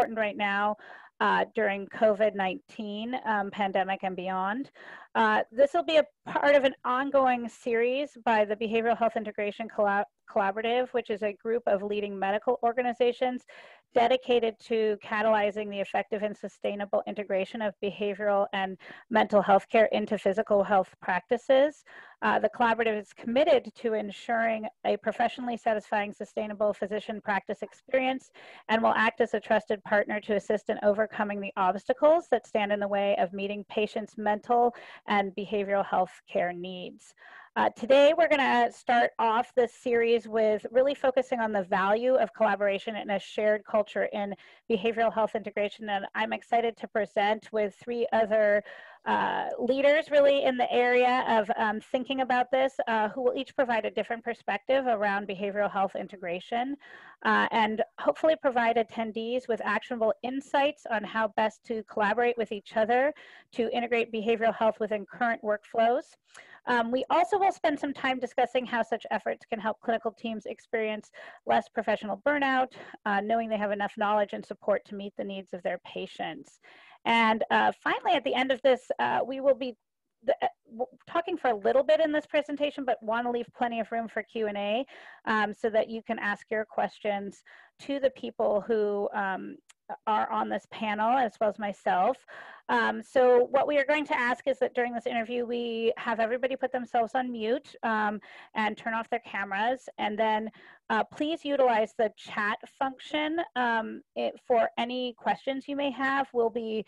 important right now uh, during COVID-19 um, pandemic and beyond. Uh, this will be a part of an ongoing series by the Behavioral Health Integration Collab Collaborative, which is a group of leading medical organizations dedicated to catalyzing the effective and sustainable integration of behavioral and mental health care into physical health practices. Uh, the collaborative is committed to ensuring a professionally satisfying, sustainable physician practice experience and will act as a trusted partner to assist in overcoming the obstacles that stand in the way of meeting patients' mental and behavioral health care needs. Uh, today, we're going to start off this series with really focusing on the value of collaboration and a shared culture in behavioral health integration. And I'm excited to present with three other uh, leaders really in the area of um, thinking about this, uh, who will each provide a different perspective around behavioral health integration uh, and hopefully provide attendees with actionable insights on how best to collaborate with each other to integrate behavioral health within current workflows. Um, we also will spend some time discussing how such efforts can help clinical teams experience less professional burnout, uh, knowing they have enough knowledge and support to meet the needs of their patients. And uh, finally, at the end of this, uh, we will be the, uh, talking for a little bit in this presentation, but want to leave plenty of room for Q&A um, so that you can ask your questions to the people who um, are on this panel as well as myself. Um, so what we are going to ask is that during this interview, we have everybody put themselves on mute um, and turn off their cameras. And then uh, please utilize the chat function um, it, for any questions you may have. We'll be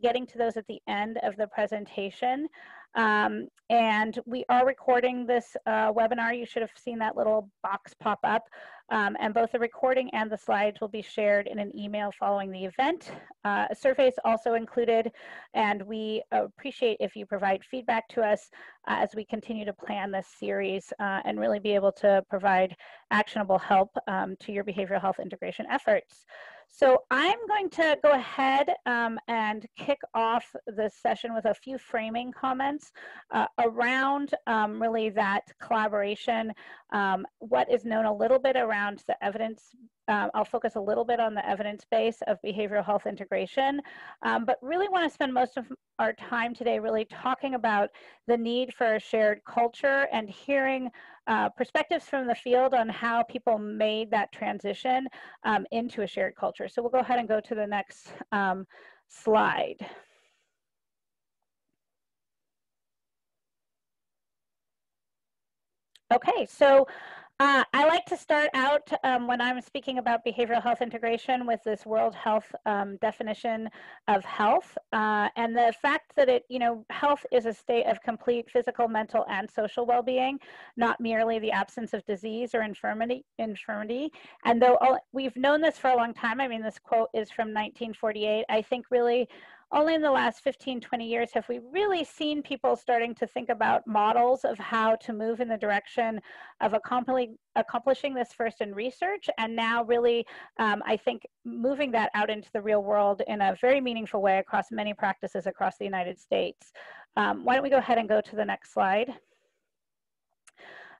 getting to those at the end of the presentation. Um, and we are recording this uh, webinar. You should have seen that little box pop up. Um, and both the recording and the slides will be shared in an email following the event. Uh, a survey is also included, and we appreciate if you provide feedback to us uh, as we continue to plan this series uh, and really be able to provide actionable help um, to your behavioral health integration efforts. So I'm going to go ahead um, and kick off this session with a few framing comments uh, around um, really that collaboration, um, what is known a little bit around the evidence um, I'll focus a little bit on the evidence base of behavioral health integration, um, but really want to spend most of our time today really talking about the need for a shared culture and hearing uh, perspectives from the field on how people made that transition um, into a shared culture. So we'll go ahead and go to the next um, slide. Okay, so uh, I like to start out um, when I'm speaking about behavioral health integration with this World Health um, definition of health, uh, and the fact that it, you know, health is a state of complete physical, mental, and social well-being, not merely the absence of disease or infirmity. Infirmity, and though all, we've known this for a long time, I mean, this quote is from 1948. I think really only in the last 15, 20 years have we really seen people starting to think about models of how to move in the direction of accomplishing, this first in research and now really, um, I think, moving that out into the real world in a very meaningful way across many practices across the United States. Um, why don't we go ahead and go to the next slide.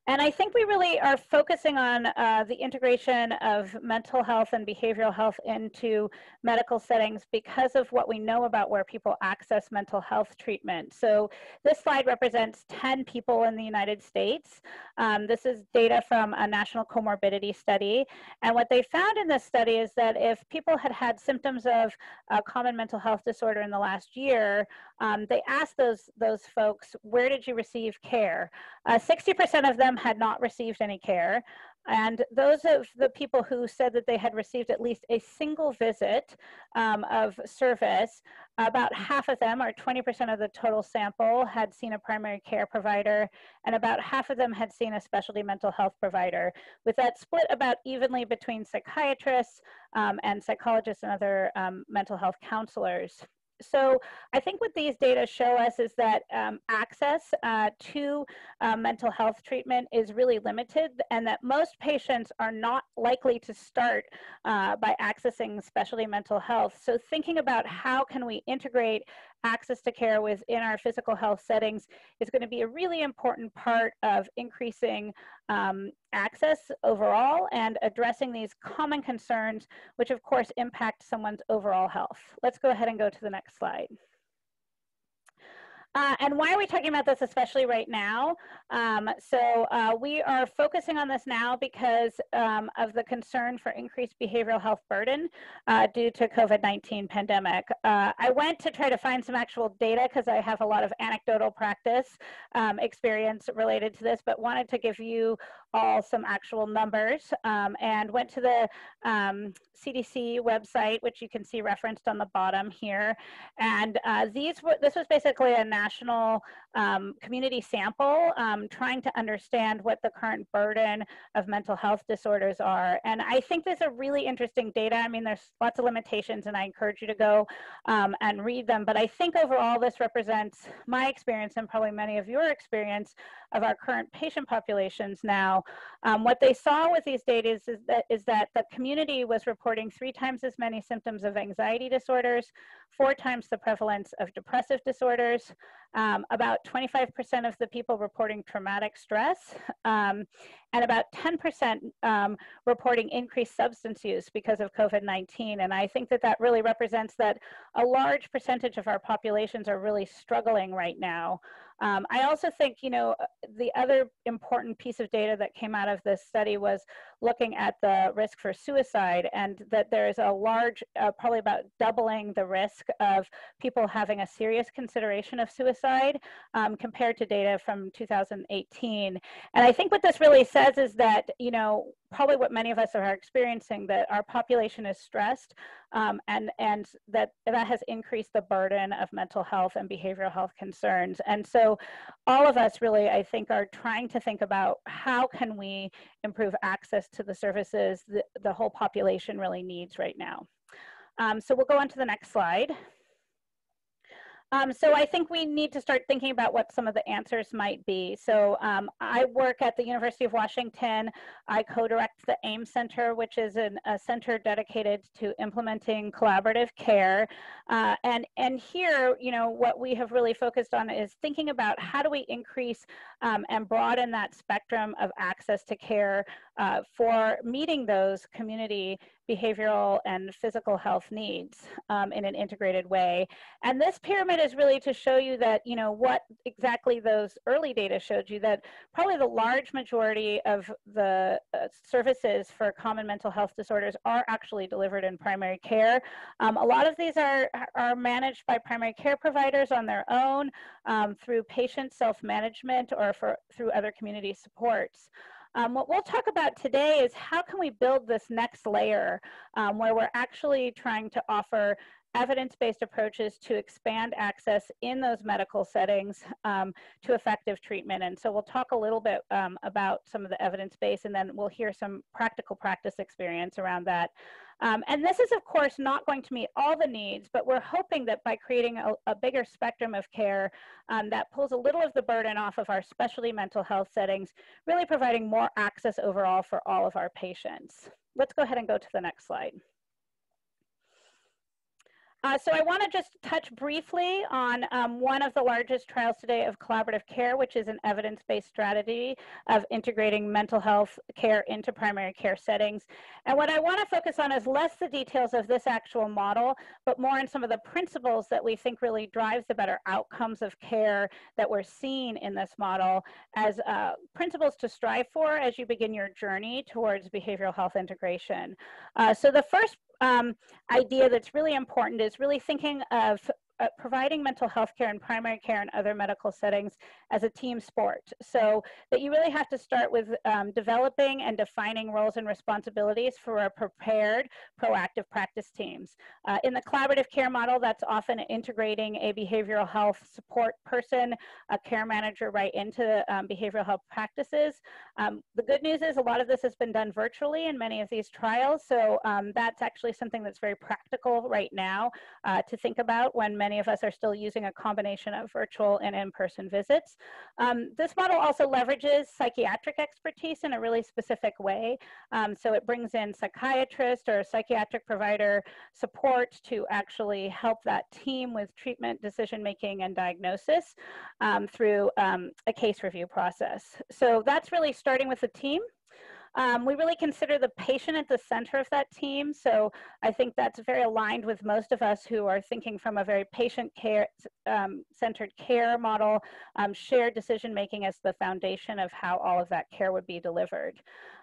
And I think we really are focusing on uh, the integration of mental health and behavioral health into medical settings because of what we know about where people access mental health treatment. So this slide represents 10 people in the United States. Um, this is data from a national comorbidity study. And what they found in this study is that if people had had symptoms of a common mental health disorder in the last year, um, they asked those, those folks, where did you receive care? 60% uh, of them had not received any care. And those of the people who said that they had received at least a single visit um, of service, about half of them, or 20% of the total sample, had seen a primary care provider, and about half of them had seen a specialty mental health provider, with that split about evenly between psychiatrists um, and psychologists and other um, mental health counselors so I think what these data show us is that um, access uh, to uh, mental health treatment is really limited and that most patients are not likely to start uh, by accessing specialty mental health. So thinking about how can we integrate access to care within our physical health settings is going to be a really important part of increasing um, access overall and addressing these common concerns, which of course impact someone's overall health. Let's go ahead and go to the next slide. Uh, and why are we talking about this, especially right now? Um, so uh, we are focusing on this now because um, of the concern for increased behavioral health burden uh, due to COVID-19 pandemic. Uh, I went to try to find some actual data because I have a lot of anecdotal practice um, experience related to this, but wanted to give you all some actual numbers um, and went to the um, CDC website, which you can see referenced on the bottom here. And uh, these were, this was basically a national um, community sample um, trying to understand what the current burden of mental health disorders are. And I think there's a really interesting data. I mean, there's lots of limitations and I encourage you to go um, and read them. But I think overall this represents my experience and probably many of your experience of our current patient populations now. Um, what they saw with these data is, is, that, is that the community was reporting three times as many symptoms of anxiety disorders, four times the prevalence of depressive disorders, um, about 25% of the people reporting traumatic stress, um, and about 10% um, reporting increased substance use because of COVID-19. And I think that that really represents that a large percentage of our populations are really struggling right now. Um, I also think, you know, the other important piece of data that came out of this study was looking at the risk for suicide and that there's a large, uh, probably about doubling the risk of people having a serious consideration of suicide um, compared to data from 2018. And I think what this really says is that, you know, probably what many of us are experiencing that our population is stressed um, and, and that that has increased the burden of mental health and behavioral health concerns. And so all of us really, I think, are trying to think about how can we improve access to the services that the whole population really needs right now. Um, so we'll go on to the next slide. Um, so I think we need to start thinking about what some of the answers might be. So um, I work at the University of Washington. I co-direct the AIMS Center, which is an, a center dedicated to implementing collaborative care. Uh, and, and here, you know, what we have really focused on is thinking about how do we increase um, and broaden that spectrum of access to care uh, for meeting those community behavioral and physical health needs um, in an integrated way. And this pyramid is really to show you that, you know, what exactly those early data showed you that probably the large majority of the uh, services for common mental health disorders are actually delivered in primary care. Um, a lot of these are, are managed by primary care providers on their own um, through patient self-management or for, through other community supports. Um, what we'll talk about today is how can we build this next layer um, where we're actually trying to offer evidence-based approaches to expand access in those medical settings um, to effective treatment. And so we'll talk a little bit um, about some of the evidence base and then we'll hear some practical practice experience around that. Um, and this is, of course, not going to meet all the needs, but we're hoping that by creating a, a bigger spectrum of care um, that pulls a little of the burden off of our specialty mental health settings, really providing more access overall for all of our patients. Let's go ahead and go to the next slide. Uh, so I want to just touch briefly on um, one of the largest trials today of collaborative care, which is an evidence-based strategy of integrating mental health care into primary care settings. And what I want to focus on is less the details of this actual model, but more on some of the principles that we think really drives the better outcomes of care that we're seeing in this model as uh, principles to strive for as you begin your journey towards behavioral health integration. Uh, so the first um, idea that's really important is really thinking of uh, providing mental health care and primary care and other medical settings as a team sport. So that you really have to start with um, developing and defining roles and responsibilities for a prepared, proactive practice teams. Uh, in the collaborative care model, that's often integrating a behavioral health support person, a care manager right into um, behavioral health practices. Um, the good news is a lot of this has been done virtually in many of these trials. So um, that's actually something that's very practical right now uh, to think about when many of us are still using a combination of virtual and in-person visits. Um, this model also leverages psychiatric expertise in a really specific way. Um, so it brings in psychiatrist or psychiatric provider support to actually help that team with treatment, decision making, and diagnosis um, through um, a case review process. So that's really starting with the team. Um, we really consider the patient at the center of that team. So I think that's very aligned with most of us who are thinking from a very patient care um, centered care model, um, shared decision making as the foundation of how all of that care would be delivered.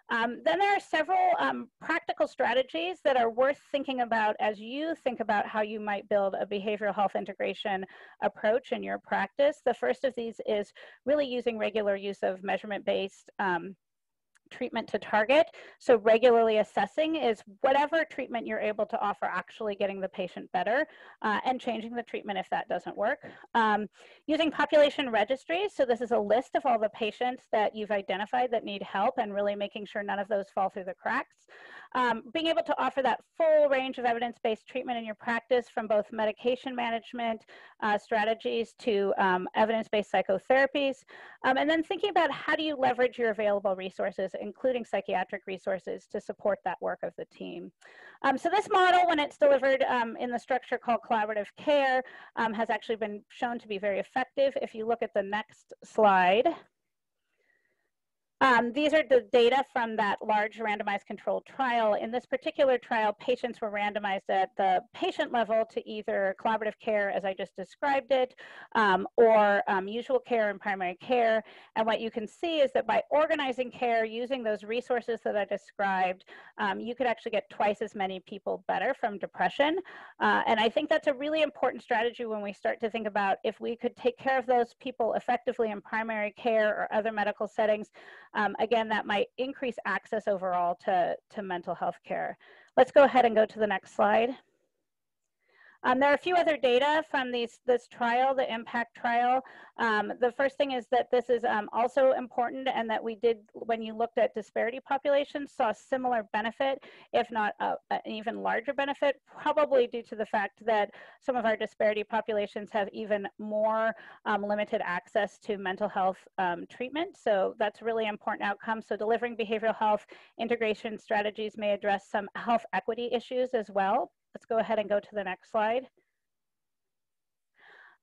Um, then there are several um, practical strategies that are worth thinking about as you think about how you might build a behavioral health integration approach in your practice. The first of these is really using regular use of measurement-based um, treatment to target. So regularly assessing is whatever treatment you're able to offer, actually getting the patient better uh, and changing the treatment if that doesn't work. Um, using population registries. So this is a list of all the patients that you've identified that need help and really making sure none of those fall through the cracks. Um, being able to offer that full range of evidence-based treatment in your practice from both medication management uh, strategies to um, evidence-based psychotherapies. Um, and then thinking about how do you leverage your available resources, including psychiatric resources to support that work of the team. Um, so this model, when it's delivered um, in the structure called collaborative care, um, has actually been shown to be very effective. If you look at the next slide, um, these are the data from that large randomized controlled trial. In this particular trial, patients were randomized at the patient level to either collaborative care, as I just described it, um, or um, usual care and primary care. And what you can see is that by organizing care using those resources that I described, um, you could actually get twice as many people better from depression. Uh, and I think that's a really important strategy when we start to think about if we could take care of those people effectively in primary care or other medical settings, um, again, that might increase access overall to, to mental health care. Let's go ahead and go to the next slide. Um, there are a few other data from these, this trial, the IMPACT trial. Um, the first thing is that this is um, also important and that we did, when you looked at disparity populations, saw similar benefit, if not a, an even larger benefit, probably due to the fact that some of our disparity populations have even more um, limited access to mental health um, treatment. So that's a really important outcome. So delivering behavioral health integration strategies may address some health equity issues as well. Let's go ahead and go to the next slide.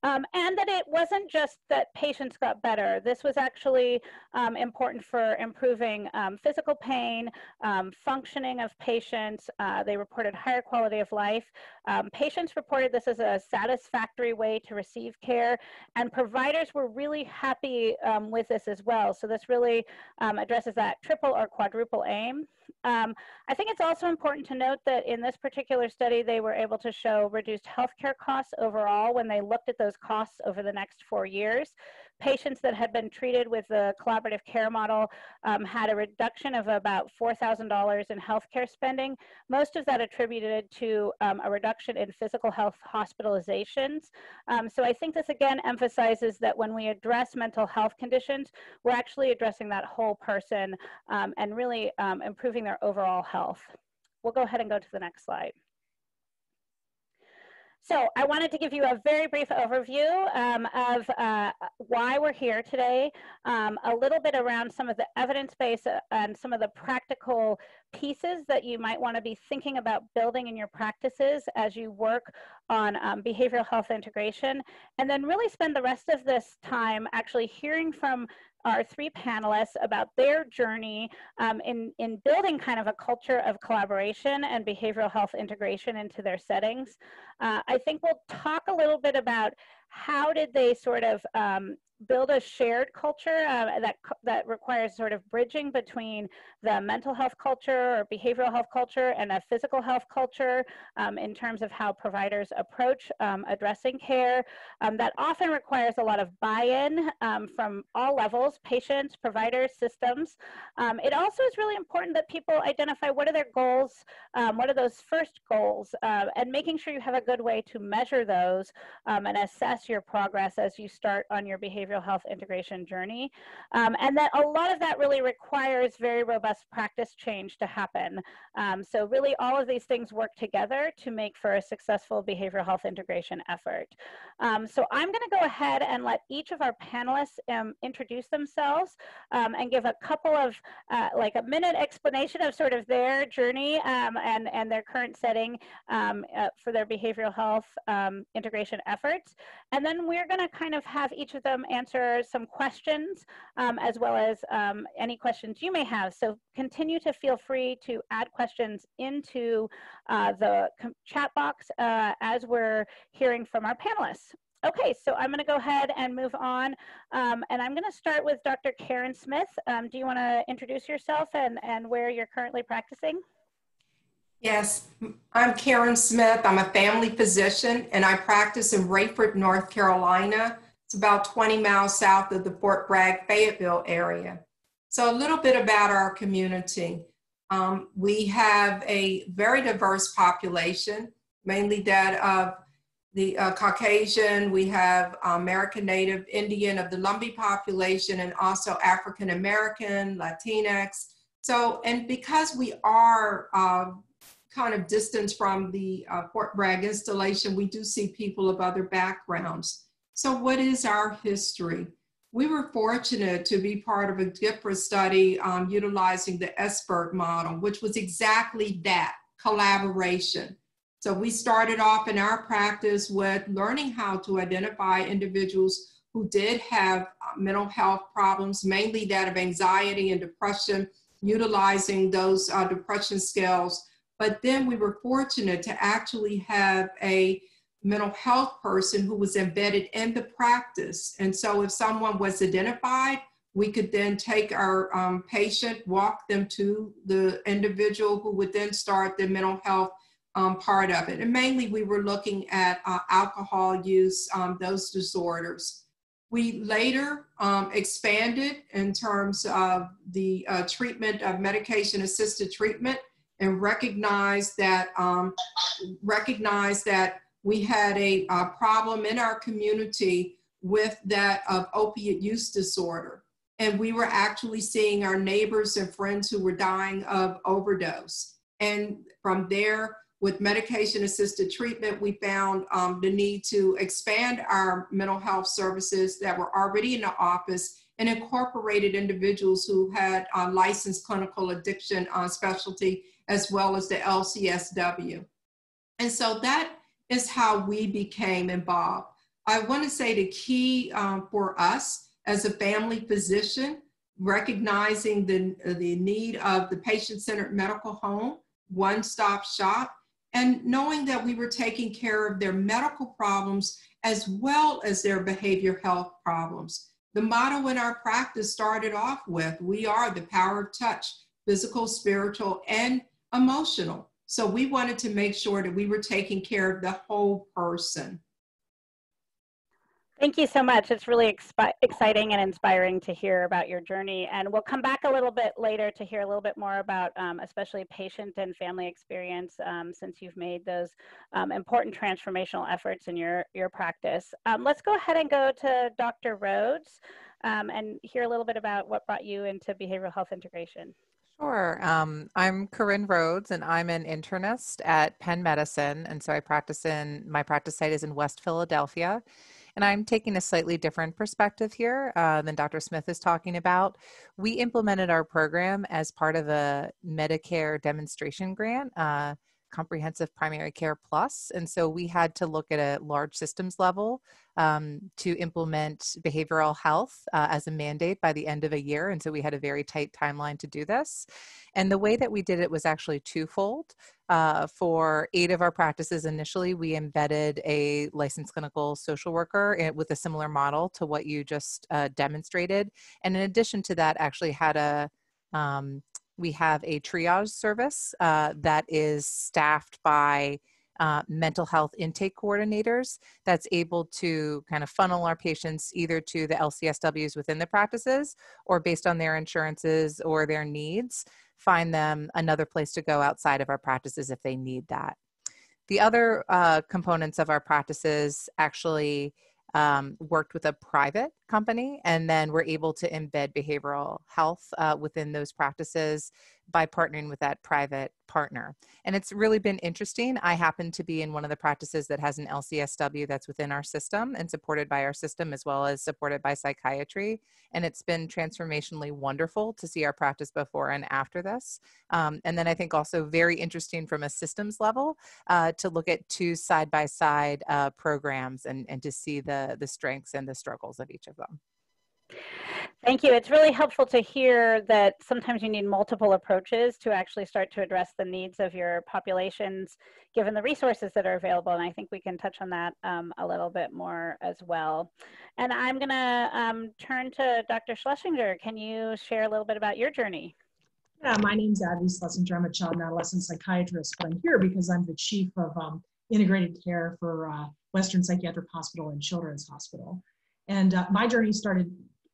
Um, and that it wasn't just that patients got better. This was actually um, important for improving um, physical pain, um, functioning of patients. Uh, they reported higher quality of life. Um, patients reported this as a satisfactory way to receive care, and providers were really happy um, with this as well. So this really addresses that triple or quadruple aim. Um, I think it's also important to note that in this particular study, they were able to show reduced healthcare costs overall when they looked at those costs over the next four years patients that had been treated with the collaborative care model um, had a reduction of about $4,000 in healthcare spending, most of that attributed to um, a reduction in physical health hospitalizations. Um, so I think this again emphasizes that when we address mental health conditions, we're actually addressing that whole person um, and really um, improving their overall health. We'll go ahead and go to the next slide. So I wanted to give you a very brief overview um, of uh, why we're here today, um, a little bit around some of the evidence base uh, and some of the practical pieces that you might want to be thinking about building in your practices as you work on um, behavioral health integration, and then really spend the rest of this time actually hearing from our three panelists about their journey um, in, in building kind of a culture of collaboration and behavioral health integration into their settings. Uh, I think we'll talk a little bit about how did they sort of um, build a shared culture uh, that that requires sort of bridging between the mental health culture or behavioral health culture and a physical health culture um, in terms of how providers approach um, addressing care. Um, that often requires a lot of buy-in um, from all levels, patients, providers, systems. Um, it also is really important that people identify what are their goals, um, what are those first goals, uh, and making sure you have a good way to measure those and assess assess your progress as you start on your behavioral health integration journey. Um, and that a lot of that really requires very robust practice change to happen. Um, so really all of these things work together to make for a successful behavioral health integration effort. Um, so I'm gonna go ahead and let each of our panelists um, introduce themselves um, and give a couple of, uh, like a minute explanation of sort of their journey um, and, and their current setting uh, for their behavioral health integration efforts. And then we're gonna kind of have each of them answer some questions as well as any questions you may have. So continue to feel free to add questions into uh, the chat box uh, as we're hearing from our panelists. Okay, so I'm going to go ahead and move on. Um, and I'm going to start with Dr. Karen Smith. Um, do you want to introduce yourself and, and where you're currently practicing? Yes, I'm Karen Smith. I'm a family physician and I practice in Raeford, North Carolina. It's about 20 miles south of the Fort Bragg, Fayetteville area. So, a little bit about our community. Um, we have a very diverse population, mainly that of the uh, Caucasian, we have American Native Indian of the Lumbee population, and also African American, Latinx. So, and because we are uh, kind of distance from the uh, Fort Bragg installation, we do see people of other backgrounds. So, what is our history? We were fortunate to be part of a GPRA study um, utilizing the SBIRT model, which was exactly that collaboration. So we started off in our practice with learning how to identify individuals who did have uh, mental health problems, mainly that of anxiety and depression, utilizing those uh, depression scales. But then we were fortunate to actually have a mental health person who was embedded in the practice. And so if someone was identified, we could then take our um, patient, walk them to the individual who would then start the mental health um, part of it. And mainly we were looking at uh, alcohol use, um, those disorders. We later um, expanded in terms of the uh, treatment of medication assisted treatment and recognize that, um, recognized that we had a, a problem in our community with that of opiate use disorder. And we were actually seeing our neighbors and friends who were dying of overdose. And from there, with medication assisted treatment, we found um, the need to expand our mental health services that were already in the office and incorporated individuals who had uh, licensed clinical addiction uh, specialty as well as the LCSW. And so that is how we became involved. I want to say the key um, for us as a family physician, recognizing the, the need of the patient centered medical home, one stop shop, and knowing that we were taking care of their medical problems as well as their behavior health problems. The motto in our practice started off with we are the power of touch, physical, spiritual, and emotional. So we wanted to make sure that we were taking care of the whole person. Thank you so much. It's really exciting and inspiring to hear about your journey. And we'll come back a little bit later to hear a little bit more about um, especially patient and family experience um, since you've made those um, important transformational efforts in your, your practice. Um, let's go ahead and go to Dr. Rhodes um, and hear a little bit about what brought you into behavioral health integration. Sure. Um, I'm Corinne Rhodes, and I'm an internist at Penn Medicine. And so I practice in my practice site is in West Philadelphia. And I'm taking a slightly different perspective here uh, than Dr. Smith is talking about. We implemented our program as part of a Medicare demonstration grant. Uh, comprehensive primary care plus and so we had to look at a large systems level um, to implement behavioral health uh, as a mandate by the end of a year and so we had a very tight timeline to do this. And the way that we did it was actually twofold. Uh, for eight of our practices initially we embedded a licensed clinical social worker eh, with a similar model to what you just uh, demonstrated. And in addition to that actually had a um, we have a triage service uh, that is staffed by uh, mental health intake coordinators that's able to kind of funnel our patients either to the LCSWs within the practices or based on their insurances or their needs, find them another place to go outside of our practices if they need that. The other uh, components of our practices actually um, worked with a private company, and then we're able to embed behavioral health uh, within those practices by partnering with that private partner. And it's really been interesting. I happen to be in one of the practices that has an LCSW that's within our system and supported by our system as well as supported by psychiatry. And it's been transformationally wonderful to see our practice before and after this. Um, and then I think also very interesting from a systems level uh, to look at two side by side programs and, and to see the, the strengths and the struggles of each of them. Thank you. It's really helpful to hear that sometimes you need multiple approaches to actually start to address the needs of your populations, given the resources that are available. And I think we can touch on that um, a little bit more as well. And I'm going to um, turn to Dr. Schlesinger. Can you share a little bit about your journey? Yeah, my name's Abby Schlesinger. I'm a child and adolescent psychiatrist, but I'm here because I'm the chief of um, integrated care for uh, Western Psychiatric Hospital and Children's Hospital. And uh, my journey started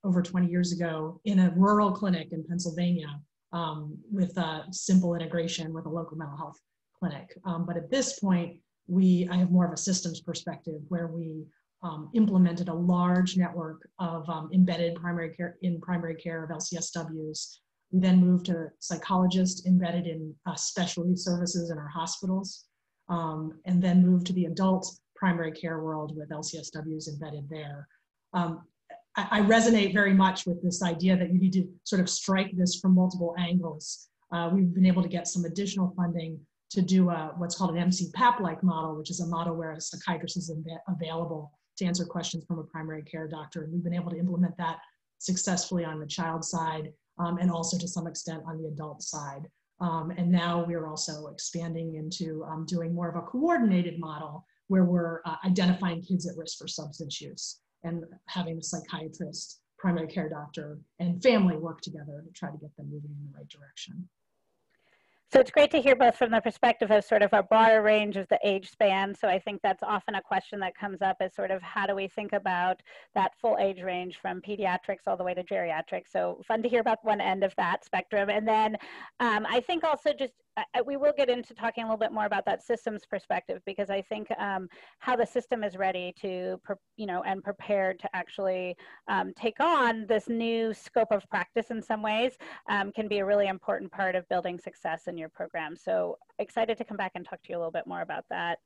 over 20 years ago in a rural clinic in Pennsylvania um, with a simple integration with a local mental health clinic. Um, but at this point, we I have more of a systems perspective where we um, implemented a large network of um, embedded primary care in primary care of LCSWs. We then moved to psychologists embedded in uh, specialty services in our hospitals, um, and then moved to the adult primary care world with LCSWs embedded there. Um, I, resonate very much with this idea that you need to sort of strike this from multiple angles. Uh, we've been able to get some additional funding to do a, what's called an MCPAP-like model, which is a model where a psychiatrist is available to answer questions from a primary care doctor. And we've been able to implement that successfully on the child side um, and also to some extent on the adult side. Um, and now we're also expanding into um, doing more of a coordinated model where we're uh, identifying kids at risk for substance use and having a psychiatrist, primary care doctor, and family work together to try to get them moving in the right direction. So it's great to hear both from the perspective of sort of a broader range of the age span. So I think that's often a question that comes up is sort of how do we think about that full age range from pediatrics all the way to geriatrics. So fun to hear about one end of that spectrum. And then um, I think also just we will get into talking a little bit more about that systems perspective because I think um, how the system is ready to, you know, and prepared to actually um, take on this new scope of practice in some ways um, can be a really important part of building success in your program. So excited to come back and talk to you a little bit more about that.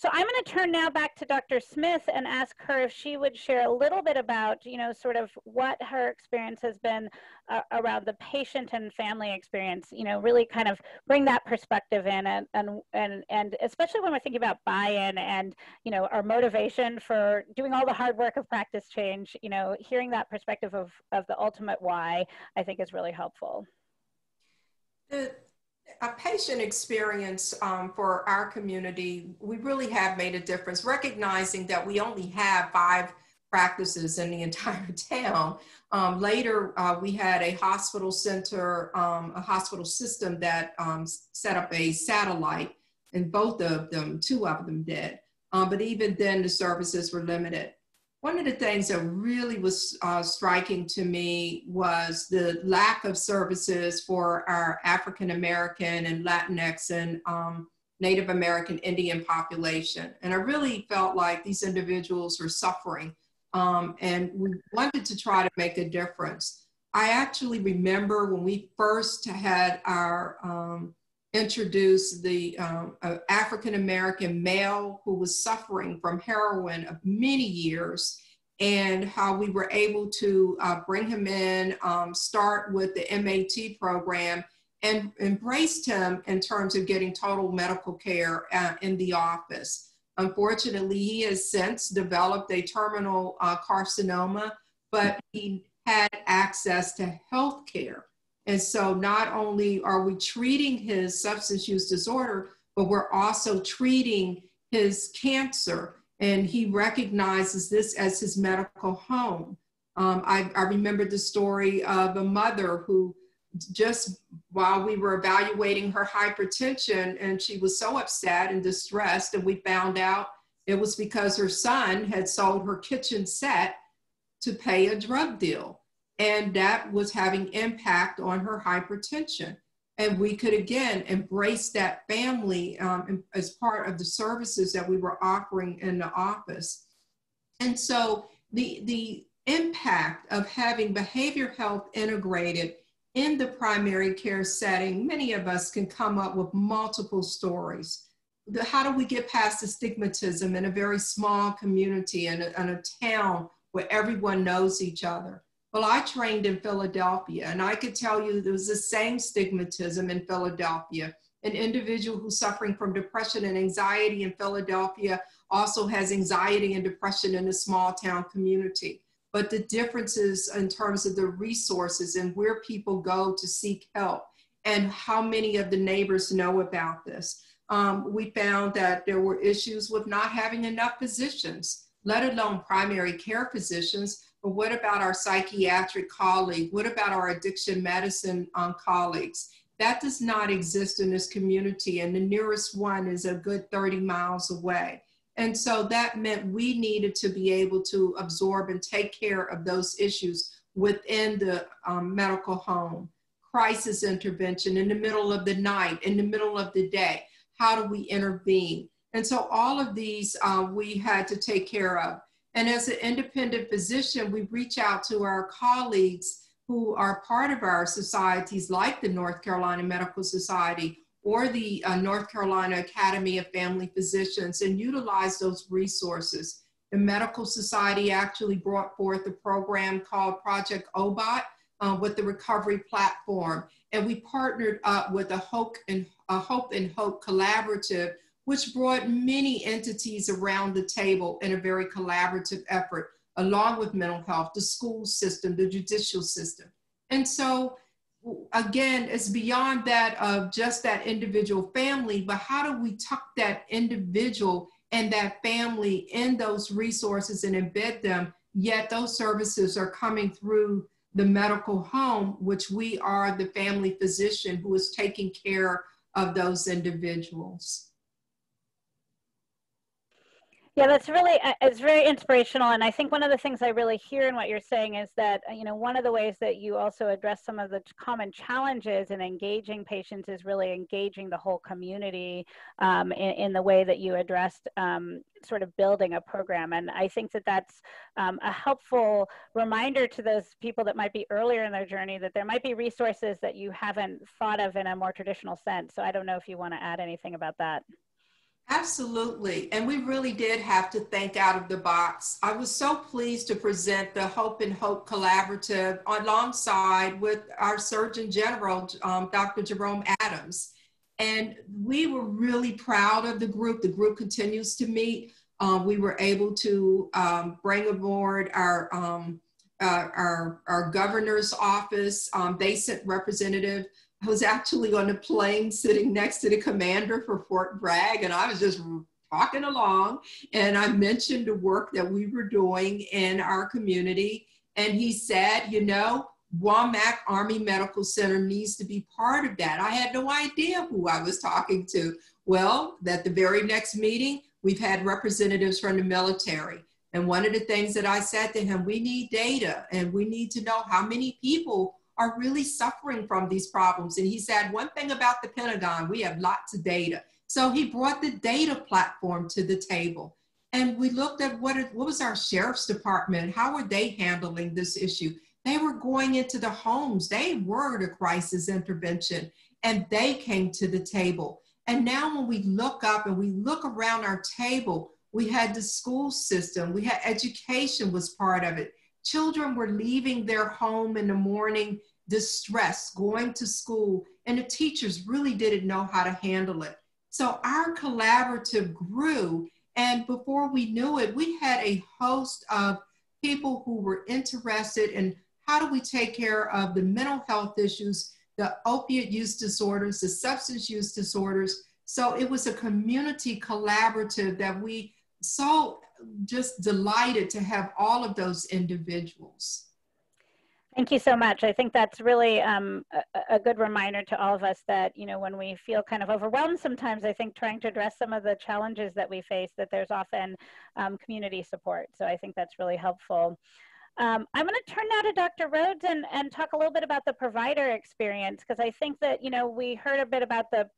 So I'm going to turn now back to Dr. Smith and ask her if she would share a little bit about, you know, sort of what her experience has been uh, around the patient and family experience, you know, really kind of bring that perspective in and, and, and, and especially when we're thinking about buy-in and, you know, our motivation for doing all the hard work of practice change, you know, hearing that perspective of, of the ultimate why, I think is really helpful. A patient experience um, for our community, we really have made a difference, recognizing that we only have five practices in the entire town. Um, later, uh, we had a hospital center, um, a hospital system that um, set up a satellite, and both of them, two of them did. Um, but even then, the services were limited. One of the things that really was uh, striking to me was the lack of services for our African American and Latinx and um, Native American Indian population. And I really felt like these individuals were suffering um, and we wanted to try to make a difference. I actually remember when we first had our um, introduced the um, African American male who was suffering from heroin of many years and how we were able to uh, bring him in, um, start with the MAT program, and embraced him in terms of getting total medical care uh, in the office. Unfortunately, he has since developed a terminal uh, carcinoma, but he had access to health care. And so not only are we treating his substance use disorder, but we're also treating his cancer. And he recognizes this as his medical home. Um, I, I remember the story of a mother who just while we were evaluating her hypertension and she was so upset and distressed and we found out it was because her son had sold her kitchen set to pay a drug deal and that was having impact on her hypertension and we could again embrace that family um, as part of the services that we were offering in the office And so the, the impact of having behavior health integrated in the primary care setting, many of us can come up with multiple stories. The, how do we get past the stigmatism in a very small community and a, in a town where everyone knows each other? Well, I trained in Philadelphia, and I could tell you there was the same stigmatism in Philadelphia. An individual who's suffering from depression and anxiety in Philadelphia also has anxiety and depression in a small town community. But the differences in terms of the resources and where people go to seek help and how many of the neighbors know about this. Um, we found that there were issues with not having enough physicians, let alone primary care physicians but what about our psychiatric colleague? What about our addiction medicine um, colleagues? That does not exist in this community, and the nearest one is a good 30 miles away. And so that meant we needed to be able to absorb and take care of those issues within the um, medical home. Crisis intervention in the middle of the night, in the middle of the day. How do we intervene? And so all of these uh, we had to take care of. And as an independent physician, we reach out to our colleagues who are part of our societies, like the North Carolina Medical Society or the uh, North Carolina Academy of Family Physicians, and utilize those resources. The Medical Society actually brought forth a program called Project OBOT uh, with the Recovery Platform. And we partnered up with a Hope and, a Hope and Hope Collaborative which brought many entities around the table in a very collaborative effort, along with mental health, the school system, the judicial system. And so, again, it's beyond that of just that individual family, but how do we tuck that individual and that family in those resources and embed them? Yet those services are coming through the medical home, which we are the family physician who is taking care of those individuals. Yeah, that's really uh, it's very inspirational, and I think one of the things I really hear in what you're saying is that uh, you know one of the ways that you also address some of the common challenges in engaging patients is really engaging the whole community um, in, in, the way that you addressed um, sort of building a program, and I think that that's um, a helpful reminder to those people that might be earlier in their journey that there might be resources that you haven't thought of in a more traditional sense. So I don't know if you want to add anything about that. Absolutely. And we really did have to think out of the box. I was so pleased to present the Hope and Hope Collaborative alongside with our Surgeon General, um, Dr. Jerome Adams. And we were really proud of the group. The group continues to meet. Um, we were able to um, bring aboard our, um, uh, our, our governor's office. Um, they sent representative I was actually on a plane sitting next to the commander for Fort Bragg, and I was just talking along. And I mentioned the work that we were doing in our community. And he said, you know, Womack Army Medical Center needs to be part of that. I had no idea who I was talking to. Well, at the very next meeting, we've had representatives from the military. And one of the things that I said to him, we need data and we need to know how many people are really suffering from these problems. And he said, one thing about the Pentagon, we have lots of data. So he brought the data platform to the table. And we looked at what, what was our sheriff's department? How were they handling this issue? They were going into the homes. They were the crisis intervention and they came to the table. And now when we look up and we look around our table, we had the school system, we had education was part of it. Children were leaving their home in the morning distress going to school, and the teachers really didn't know how to handle it. So our collaborative grew, and before we knew it, we had a host of people who were interested in how do we take care of the mental health issues, the opiate use disorders, the substance use disorders. So it was a community collaborative that we so just delighted to have all of those individuals. Thank you so much. I think that's really um, a, a, good reminder to all of us that, you know, when we feel kind of overwhelmed sometimes, I think trying to address some of the challenges that we face, that there's often um, community support. So I think that's really helpful. Um, I'm going to turn now to Dr. Rhodes and, and talk a little bit about the provider experience, because I think that, you know, we heard a bit about the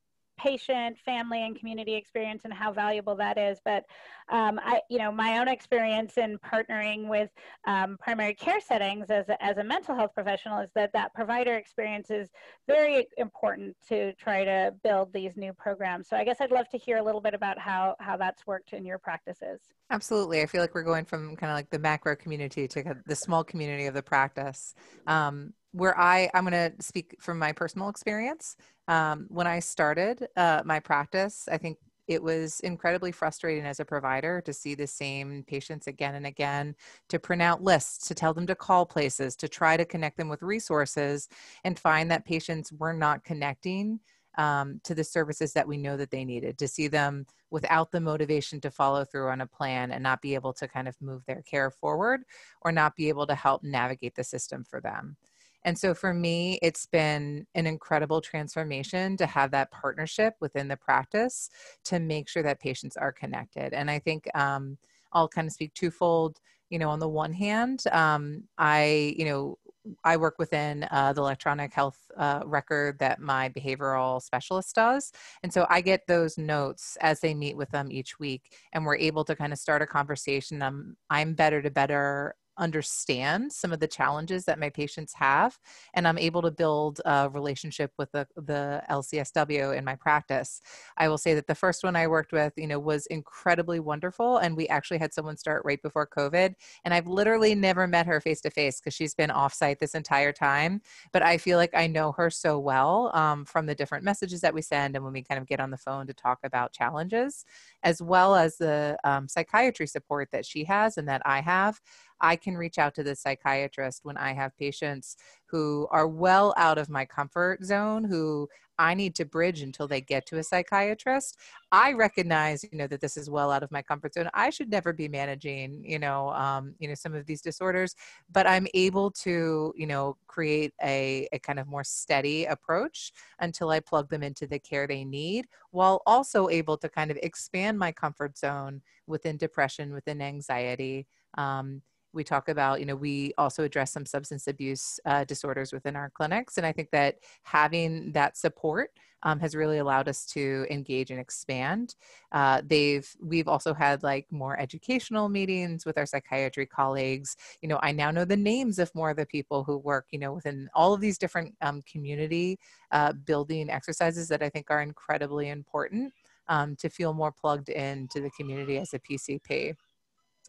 patient, family, and community experience and how valuable that is. But um, I, you know, my own experience in partnering with um, primary care settings as a, as a mental health professional is that that provider experience is very important to try to build these new programs. So I guess I'd love to hear a little bit about how how that's worked in your practices. Absolutely. I feel like we're going from kind of like the macro community to the small community of the practice. Um, where I, I'm going to speak from my personal experience. Um, when I started uh, my practice, I think it was incredibly frustrating as a provider to see the same patients again and again, to print out lists, to tell them to call places, to try to connect them with resources, and find that patients were not connecting um, to the services that we know that they needed, to see them without the motivation to follow through on a plan and not be able to kind of move their care forward or not be able to help navigate the system for them. And so for me, it's been an incredible transformation to have that partnership within the practice to make sure that patients are connected. And I think um, I'll kind of speak twofold. You know, on the one hand, um, I, you know, I work within uh, the electronic health uh, record that my behavioral specialist does. And so I get those notes as they meet with them each week, and we're able to kind of start a conversation. Um, I'm better to better understand some of the challenges that my patients have and i'm able to build a relationship with the, the lcsw in my practice. I will say that the first one i worked with you know was incredibly wonderful and we actually had someone start right before covid and i've literally never met her face to face because she's been offsite this entire time but i feel like i know her so well um, from the different messages that we send and when we kind of get on the phone to talk about challenges as well as the um, psychiatry support that she has and that i have I can reach out to the psychiatrist when I have patients who are well out of my comfort zone, who I need to bridge until they get to a psychiatrist. I recognize, you know, that this is well out of my comfort zone. I should never be managing, you know, um, you know, some of these disorders, but I'm able to, you know, create a, a kind of more steady approach until I plug them into the care they need, while also able to kind of expand my comfort zone within depression, within anxiety. Um, we talk about you know we also address some substance abuse uh, disorders within our clinics and i think that having that support um, has really allowed us to engage and expand. Uh, they've we've also had like more educational meetings with our psychiatry colleagues. You know i now know the names of more of the people who work you know within all of these different um, community uh, building exercises that i think are incredibly important um, to feel more plugged into the community as a pcp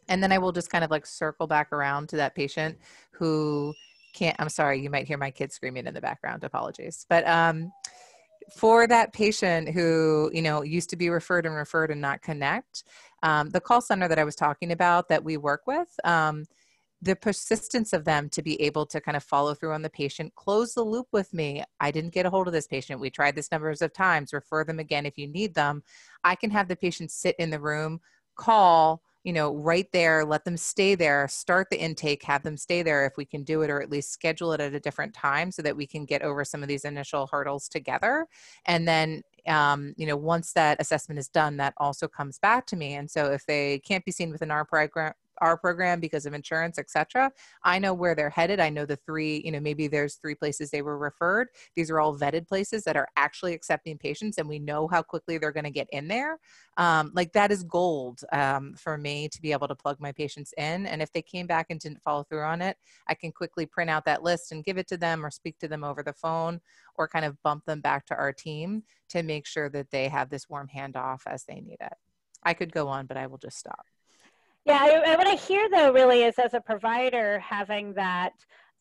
and then I will just kind of like circle back around to that patient who can't, I'm sorry, you might hear my kids screaming in the background, apologies. But um, for that patient who, you know, used to be referred and referred and not connect, um, the call center that I was talking about that we work with, um, the persistence of them to be able to kind of follow through on the patient, close the loop with me. I didn't get a hold of this patient. We tried this numbers of times, refer them again if you need them. I can have the patient sit in the room, call, you know, right there, let them stay there, start the intake, have them stay there if we can do it, or at least schedule it at a different time so that we can get over some of these initial hurdles together. And then, um, you know, once that assessment is done, that also comes back to me. And so if they can't be seen within our program, our program because of insurance, etc. I know where they're headed. I know the three, you know, maybe there's three places they were referred. These are all vetted places that are actually accepting patients, and we know how quickly they're going to get in there. Um, like that is gold um, for me to be able to plug my patients in. And if they came back and didn't follow through on it, I can quickly print out that list and give it to them or speak to them over the phone or kind of bump them back to our team to make sure that they have this warm handoff as they need it. I could go on, but I will just stop. Yeah, I, what I hear though really is as a provider having that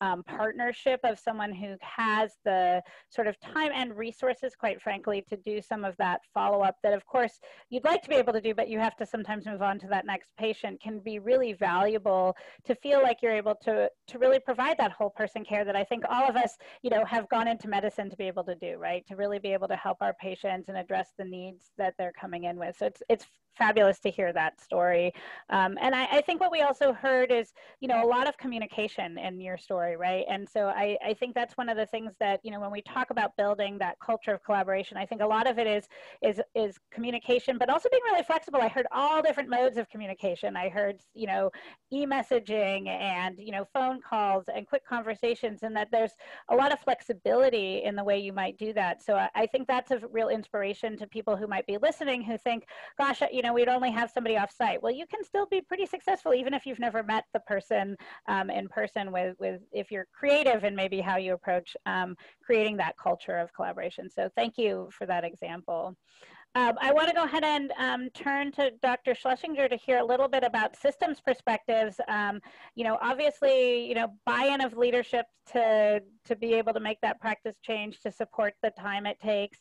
um, partnership of someone who has the sort of time and resources, quite frankly, to do some of that follow up that, of course, you'd like to be able to do, but you have to sometimes move on to that next patient can be really valuable to feel like you're able to, to really provide that whole person care that I think all of us, you know, have gone into medicine to be able to do, right? To really be able to help our patients and address the needs that they're coming in with. So it's, it's fabulous to hear that story. Um, and I, I, think what we also heard is, you know, a lot of communication in your story, right? And so I, I think that's one of the things that, you know, when we talk about building that culture of collaboration, I think a lot of it is is is communication, but also being really flexible. I heard all different modes of communication. I heard, you know, e-messaging and, you know, phone calls and quick conversations, and that there's a lot of flexibility in the way you might do that. So I, I think that's a real inspiration to people who might be listening who think, gosh, you know, we'd only have somebody off site. Well, you can still be pretty successful even if you've never met the person um, in person with, with if you're creative and maybe how you approach um, creating that culture of collaboration. So thank you for that example. Um, I want to go ahead and um, turn to Dr. Schlesinger to hear a little bit about systems perspectives. Um, you know, obviously, you know, buy-in of leadership to to be able to make that practice change to support the time it takes.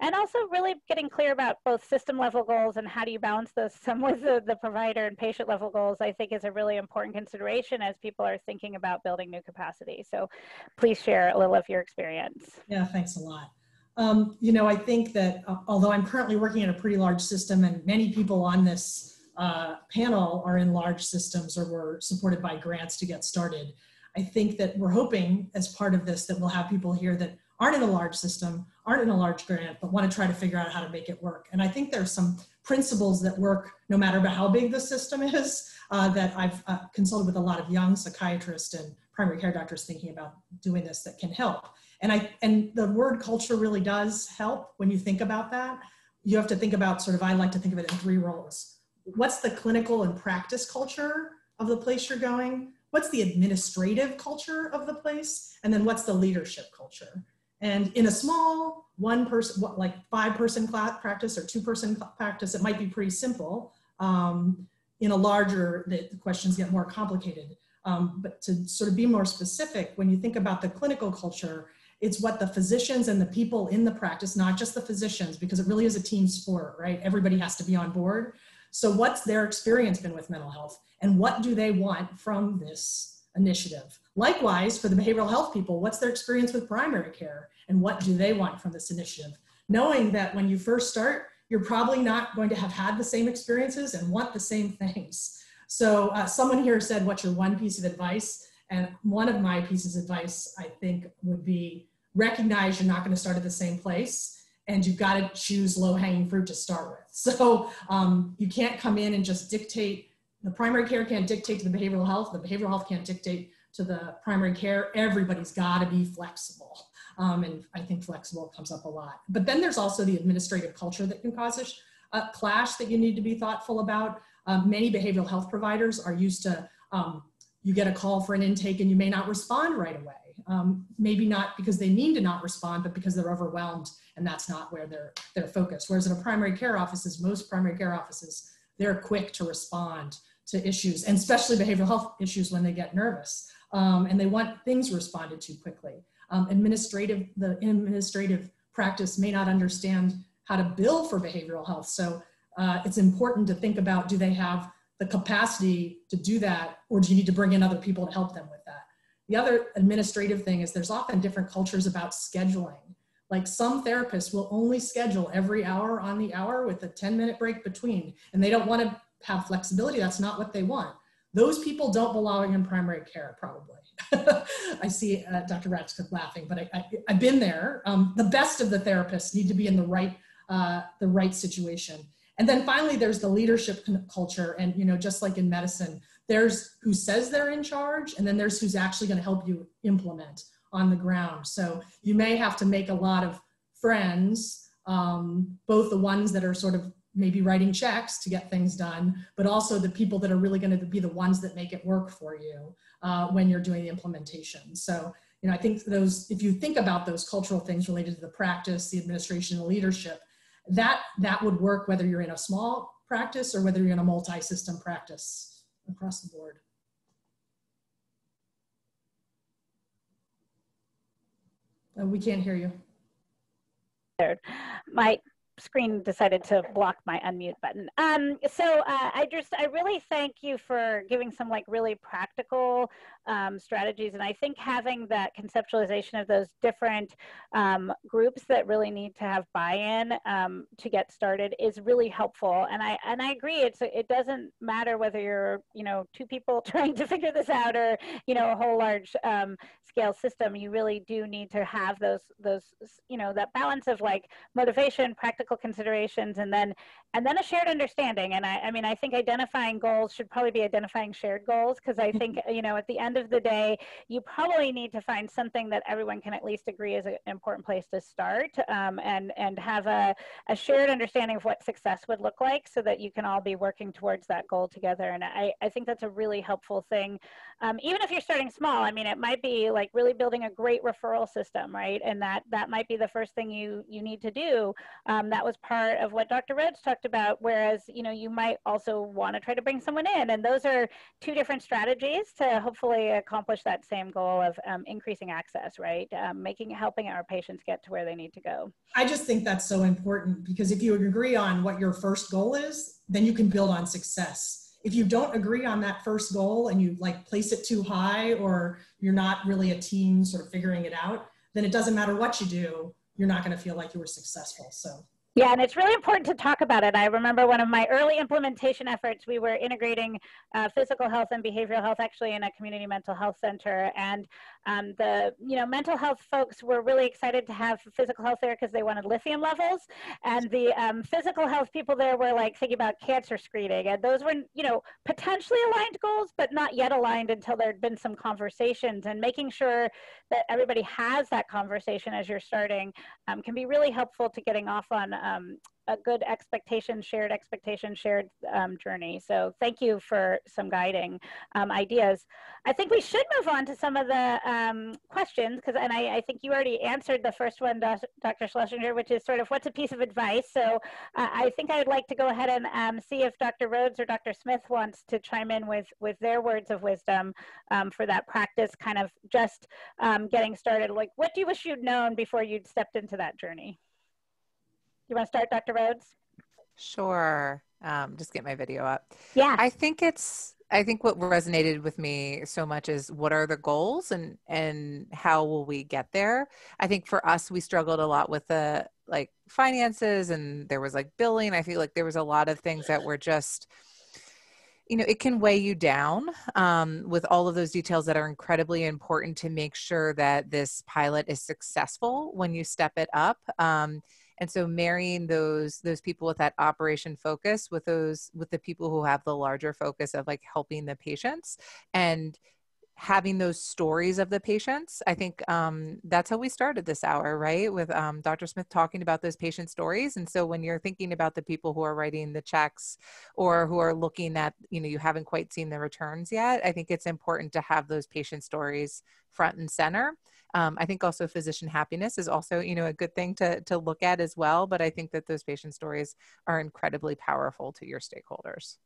And also really getting clear about both system level goals and how do you balance those some with the, the provider and patient level goals i think is a really important consideration as people are thinking about building new capacity. So please share a little of your experience. Yeah thanks a lot. Um, you know i think that uh, although i'm currently working in a pretty large system and many people on this uh, panel are in large systems or were supported by grants to get started i think that we're hoping as part of this that we'll have people here that aren't in a large system, aren't in a large grant, but want to try to figure out how to make it work. And I think there's some principles that work no matter how big the system is uh, that I've uh, consulted with a lot of young psychiatrists and primary care doctors thinking about doing this that can help. And I and the word culture really does help when you think about that. You have to think about sort of I like to think of it in three roles. What's the clinical and practice culture of the place you're going? What's the administrative culture of the place? And then what's the leadership culture? And in a small one person, like five person class practice or two person practice, it might be pretty simple. Um, in a larger, the, questions get more complicated. Um, but to sort of be more specific, when you think about the clinical culture, it's what the physicians and the people in the practice, not just the physicians, because it really is a team sport, right? Everybody has to be on board. So what's their experience been with mental health and what do they want from this initiative? Likewise, for the behavioral health people, what's their experience with primary care and what do they want from this initiative? Knowing that when you first start, you're probably not going to have had the same experiences and want the same things. So uh, someone here said, what's your one piece of advice? And one of my pieces of advice, I think, would be recognize you're not going to start at the same place and you've got to choose low hanging fruit to start with. So um, you can't come in and just dictate, the primary care can't dictate to the behavioral health, the behavioral health can't dictate to the primary care, everybody's got to be flexible. Um, and I think flexible comes up a lot. But then there's also the administrative culture that can cause a clash that you need to be thoughtful about. Um, many behavioral health providers are used to, um, you get a call for an intake and you may not respond right away. Um, maybe not because they mean to not respond, but because they're overwhelmed and that's not where they're, they're focused. Whereas in a primary care offices, most primary care offices, they're quick to respond to issues and especially behavioral health issues when they get nervous um, and they want things responded to quickly. Um, administrative, the administrative practice may not understand how to bill for behavioral health. So uh, it's important to think about, do they have the capacity to do that or do you need to bring in other people to help them with that? The other administrative thing is there's often different cultures about scheduling. Like some therapists will only schedule every hour on the hour with a 10 minute break between, and they don't want to have flexibility. That's not what they want. Those people don't belong in primary care, probably. I see uh, Dr. Ratzliff laughing, but I, have been there. Um, the best of the therapists need to be in the right, uh, the right situation. And then finally, there's the leadership culture. And, you know, just like in medicine, there's who says they're in charge, and then there's who's actually going to help you implement on the ground. So you may have to make a lot of friends, um, both the ones that are sort of maybe writing checks to get things done, but also the people that are really going to be the ones that make it work for you uh, when you're doing the implementation. So, you know, I think those, if you think about those cultural things related to the practice, the administration, the leadership, that that would work whether you're in a small practice or whether you're in a multi-system practice across the board. Uh, we can't hear you. My screen decided to block my unmute button. Um, so uh, I just, I really thank you for giving some like really practical um, strategies. And I think having that conceptualization of those different um, groups that really need to have buy-in um, to get started is really helpful. And I, and I agree, it's, it doesn't matter whether you're, you know, two people trying to figure this out or, you know, a whole large um, scale system, you really do need to have those, those, you know, that balance of like motivation, practical considerations, and then and then a shared understanding. And I, I mean, I think identifying goals should probably be identifying shared goals because I think you know at the end of the day, you probably need to find something that everyone can at least agree is an important place to start, um, and and have a, a shared understanding of what success would look like, so that you can all be working towards that goal together. And I, I think that's a really helpful thing, um, even if you're starting small. I mean, it might be like really building a great referral system, right? And that that might be the first thing you you need to do. Um, that was part of what Dr. Rhodes talked about. Whereas, you know, you might also want to try to bring someone in, and those are two different strategies to hopefully accomplish that same goal of um, increasing access, right? Um, making helping our patients get to where they need to go. I just think that's so important because if you agree on what your first goal is, then you can build on success if you don't agree on that first goal and you like place it too high or you're not really a team sort of figuring it out then it doesn't matter what you do you're not going to feel like you were successful so yeah, and it's really important to talk about it. I remember one of my early implementation efforts, we were integrating uh, physical health and behavioral health actually in a community mental health center. And um, the you know mental health folks were really excited to have physical health there because they wanted lithium levels. And the um, physical health people there were like thinking about cancer screening. And those were you know potentially aligned goals, but not yet aligned until there'd been some conversations. And making sure that everybody has that conversation as you're starting um, can be really helpful to getting off on um, a good expectation, shared expectation, shared um, journey. So thank you for some guiding um, ideas. I think we should move on to some of the um, questions because, and I, I, think you already answered the first one, Dr. Schlesinger, which is sort of what's a piece of advice. So uh, I think I would like to go ahead and um, see if Dr. Rhodes or Dr. Smith wants to chime in with, with their words of wisdom um, for that practice, kind of just um, getting started. Like, what do you wish you'd known before you'd stepped into that journey? You want to start, Dr. Rhodes? Sure. Um, just get my video up. Yeah. I think it's I think what resonated with me so much is what are the goals and and how will we get there? I think for us we struggled a lot with the like finances and there was like billing. I feel like there was a lot of things that were just you know it can weigh you down um, with all of those details that are incredibly important to make sure that this pilot is successful when you step it up um, and so marrying those those people with that operation focus with those with the people who have the larger focus of like helping the patients and having those stories of the patients i think um, that's how we started this hour right? With um, dr smith talking about those patient stories. And so when you're thinking about the people who are writing the checks or who are looking at you know you haven't quite seen the returns yet i think it's important to have those patient stories front and center um, I think also physician happiness is also, you know, a good thing to, to look at as well. But I think that those patient stories are incredibly powerful to your stakeholders.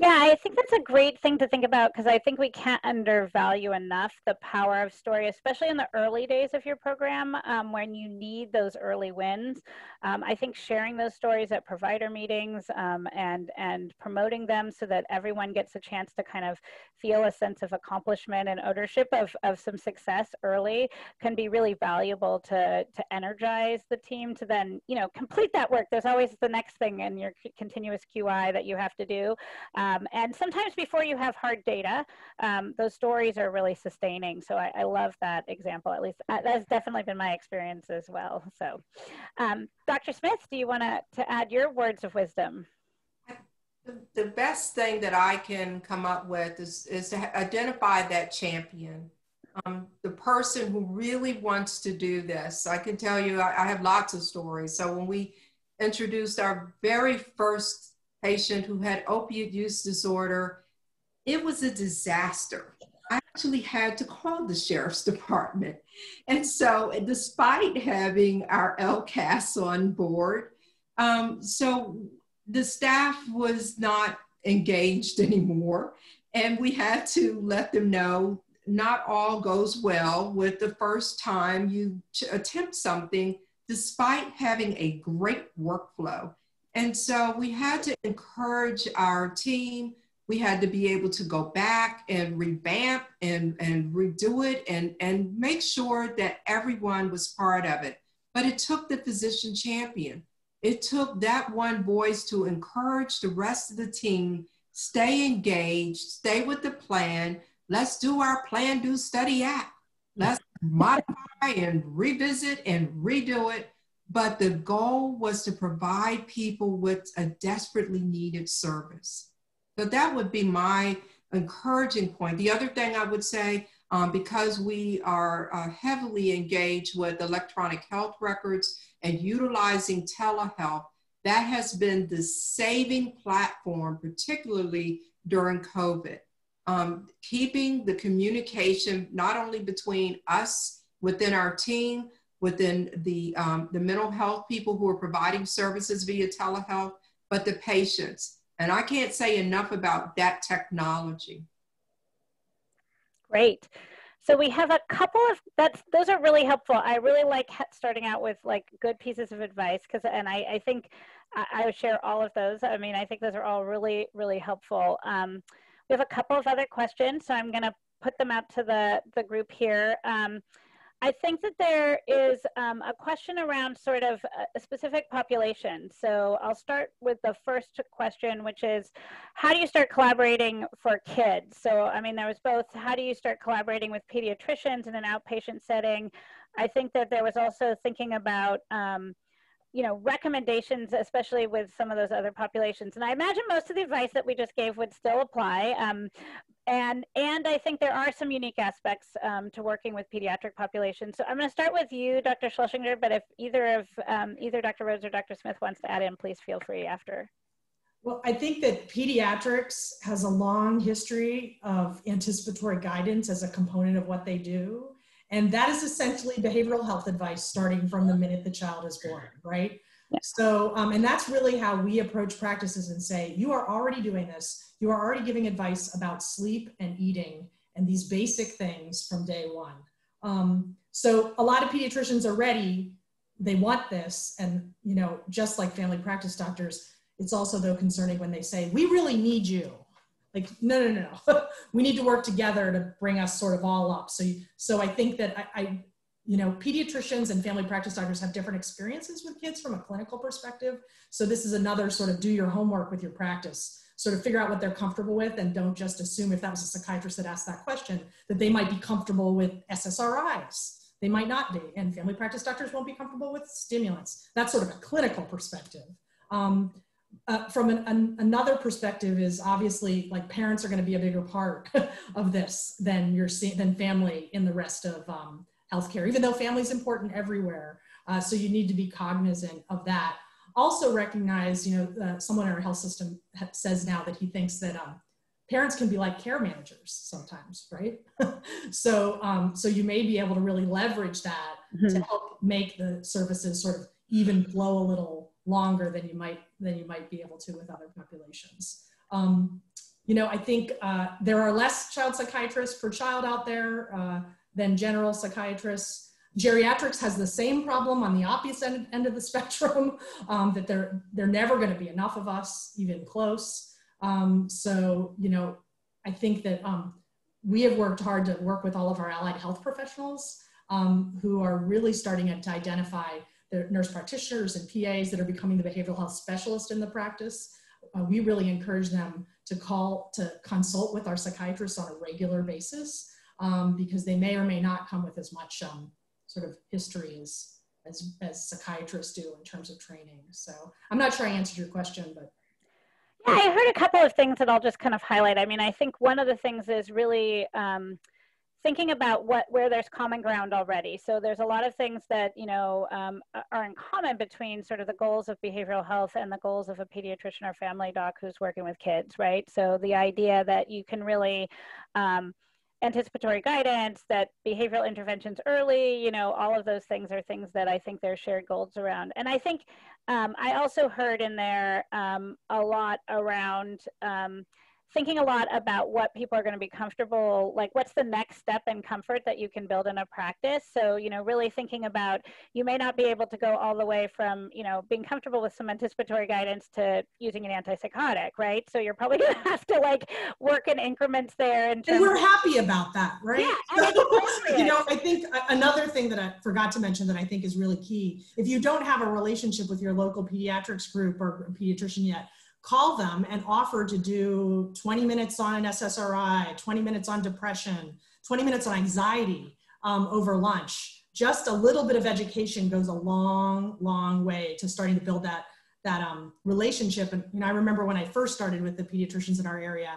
Yeah, I think that's a great thing to think about because I think we can't undervalue enough the power of story, especially in the early days of your program um, when you need those early wins. Um, I think sharing those stories at provider meetings um, and and promoting them so that everyone gets a chance to kind of feel a sense of accomplishment and ownership of, of some success early can be really valuable to to energize the team to then you know complete that work. There's always the next thing in your continuous QI that you have to do. Um, and sometimes before you have hard data, um, those stories are really sustaining. So I, I, love that example, at least that's definitely been my experience as well. So um, Dr. Smith, do you want to add your words of wisdom? The best thing that I can come up with is, is to identify that champion. Um, the person who really wants to do this. I can tell you, I, I, have lots of stories. So when we introduced our very first patient who had opiate use disorder. It was a disaster. I actually had to call the sheriff's department. And so, despite having our LCAS on board, um, so the staff was not engaged anymore. And we had to let them know not all goes well with the first time you attempt something despite having a great workflow. And so we had to encourage our team. We had to be able to go back and revamp and, and redo it and, and make sure that everyone was part of it. But it took the physician champion. It took that one voice to encourage the rest of the team, stay engaged, stay with the plan. Let's do our plan, do, study, act. Let's modify and revisit and redo it. But the goal was to provide people with a desperately needed service. So that would be my encouraging point. The other thing I would say, um, because we are uh, heavily engaged with electronic health records and utilizing telehealth, that has been the saving platform, particularly during COVID. Um, keeping the communication not only between us within our team, within the, um, the mental health people who are providing services via telehealth, but the patients. And I can't say enough about that technology. Great. So we have a couple of that's those are really helpful. I really like starting out with like good pieces of advice because and I, I think I, I, share all of those. I mean I think those are all really really helpful. Um, we have a couple of other questions, so I'm going to put them out to the the group here. Um, I think that there is um, a question around sort of a specific population. So I'll start with the first question, which is how do you start collaborating for kids? So, I mean, there was both how do you start collaborating with pediatricians in an outpatient setting? I think that there was also thinking about um, you know recommendations especially with some of those other populations. And i imagine most of the advice that we just gave would still apply. Um, and and i think there are some unique aspects um, to working with pediatric populations. So i'm going to start with you dr schlesinger but if either of um, either dr rhodes or dr smith wants to add in please feel free after. Well, I think that pediatrics has a long history of anticipatory guidance as a component of what they do. And that is essentially behavioral health advice starting from the minute the child is born, right? Yeah. So, um, and that's really how we approach practices and say, you are already doing this. You are already giving advice about sleep and eating and these basic things from day one. Um, so a lot of pediatricians are ready. They want this. And, you know, just like family practice doctors, it's also though concerning when they say, we really need you like no no no no. We need to work together to bring us sort of all up. So so i think that I, I, you know pediatricians and family practice doctors have different experiences with kids from a clinical perspective. So this is another sort of do your homework with your practice. Sort of figure out what they're comfortable with and don't just assume if that was a psychiatrist that asked that question that they might be comfortable with ssris they might not be and family practice doctors won't be comfortable with stimulants. That's sort of a clinical perspective. Um, uh, from an, an, another perspective is obviously like parents are going to be a bigger part of this than your than family in the rest of um, healthcare, even though family is important everywhere. Uh, so you need to be cognizant of that. Also recognize, you know, uh, someone in our health system says now that he thinks that um, parents can be like care managers sometimes, right? so, um, so you may be able to really leverage that mm-hmm. to help make the services sort of even flow a little longer than you might than you might be able to with other populations. Um, you know, I think uh, there are less child psychiatrists per child out there uh, than general psychiatrists. Geriatrics has the same problem on the opposite end, of the spectrum, um, that there, there never going to be enough of us, even close. Um, so, you know, I think that um, we have worked hard to work with all of our allied health professionals um, who are really starting to identify nurse practitioners and PAs that are becoming the behavioral health specialist in the practice. Uh, we really encourage them to call to consult with our psychiatrists on a regular basis um, because they may or may not come with as much um, sort of history as, as, as psychiatrists do in terms of training. So I'm not sure I answered your question, but yeah, I heard a couple of things that I'll just kind of highlight. I mean, I think one of the things is really um, thinking about what where there's common ground already. So there's a lot of things that you know um, are in common between sort of the goals of behavioral health and the goals of a pediatrician or family doc who's working with kids, right? So the idea that you can really um, anticipatory guidance, that behavioral interventions early, you know, all of those things are things that I think there's shared goals around. And I think um, I also heard in there um, a lot around um, thinking a lot about what people are going to be comfortable, like what's the next step in comfort that you can build in a practice. So, you know, really thinking about you may not be able to go all the way from, you know, being comfortable with some anticipatory guidance to using an antipsychotic, right? So you're probably going to have to like work in increments there. And we're happy about that, right? Yeah, you know, I think another thing that I forgot to mention that I think is really key, if you don't have a relationship with your local pediatrics group or pediatrician yet, call them and offer to do 20 minutes on an SSRI, 20 minutes on depression, 20 minutes on anxiety um, over lunch. Just a little bit of education goes a long, long way to starting to build that that um, relationship. And you know, I remember when I first started with the pediatricians in our area,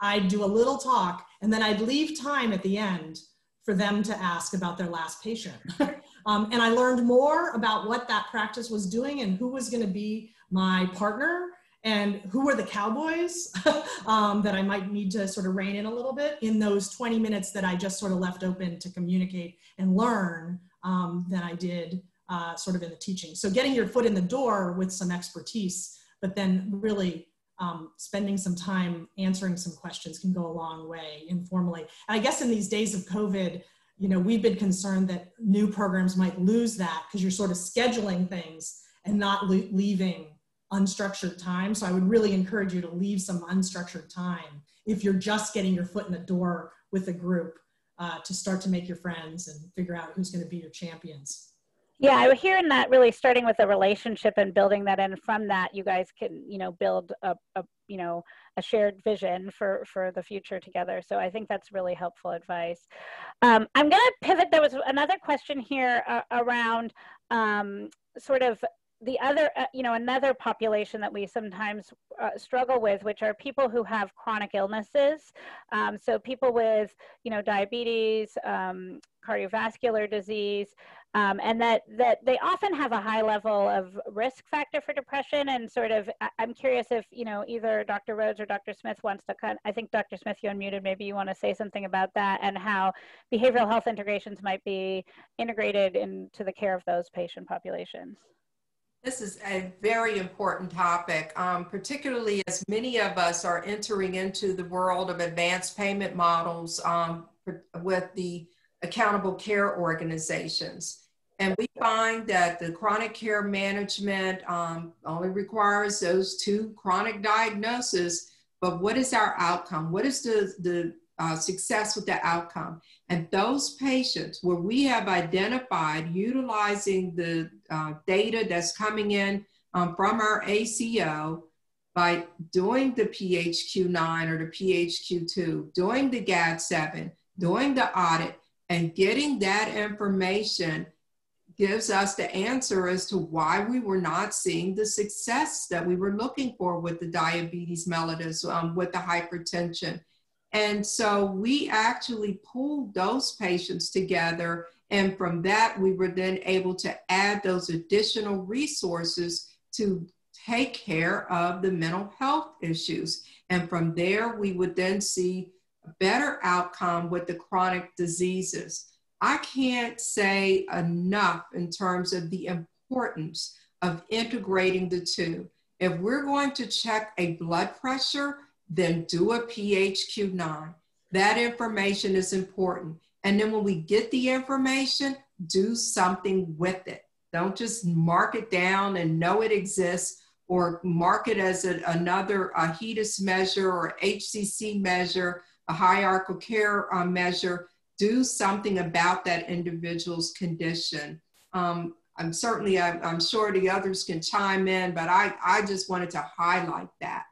I'd do a little talk and then I'd leave time at the end for them to ask about their last patient. um, and I learned more about what that practice was doing and who was going to be my partner and who are the cowboys um, that I might need to sort of rein in a little bit in those 20 minutes that I just sort of left open to communicate and learn um, than I did uh, sort of in the teaching. So getting your foot in the door with some expertise, but then really um, spending some time answering some questions can go a long way informally. And I guess in these days of COVID, you know, we've been concerned that new programs might lose that because you're sort of scheduling things and not leaving unstructured time. So I would really encourage you to leave some unstructured time if you're just getting your foot in the door with a group uh, to start to make your friends and figure out who's going to be your champions. Yeah, I was hearing that really starting with a relationship and building that, and from that, you guys can, you know, build a, a you know, a shared vision for for the future together. So I think that's really helpful advice. Um, I'm going to pivot. There was another question here uh, around um, sort of the other, uh, you know, another population that we sometimes uh, struggle with, which are people who have chronic illnesses. Um, so people with, you know, diabetes, um, cardiovascular disease, um, and that that they often have a high level of risk factor for depression. And sort of, I'm curious if you know either Dr. Rhodes or Dr. Smith wants to cut. I think Dr. Smith, you unmuted. Maybe you want to say something about that and how behavioral health integrations might be integrated into the care of those patient populations. This is a very important topic, um, particularly as many of us are entering into the world of advanced payment models um, with the accountable care organizations. And we find that the chronic care management um, only requires those two chronic diagnoses, but what is our outcome? What is the, the uh, success with the outcome? And those patients where we have identified utilizing the uh, data that's coming in um, from our ACO by doing the PHQ-9 or the PHQ-2, doing the GAD-7, doing the audit, and getting that information gives us the answer as to why we were not seeing the success that we were looking for with the diabetes mellitus, um, with the hypertension. And so we actually pulled those patients together. And from that, we were then able to add those additional resources to take care of the mental health issues. And from there, we would then see a better outcome with the chronic diseases. I can't say enough in terms of the importance of integrating the two. If we're going to check a blood pressure, then do a PHQ-9. That information is important. And then when we get the information, do something with it. Don't just mark it down and know it exists or mark it as a, another a HEDIS measure or HCC measure, a hierarchical care uh, measure. Do something about that individual's condition. Um, I'm certainly, I'm, I'm sure the others can chime in, but I, I just wanted to highlight that.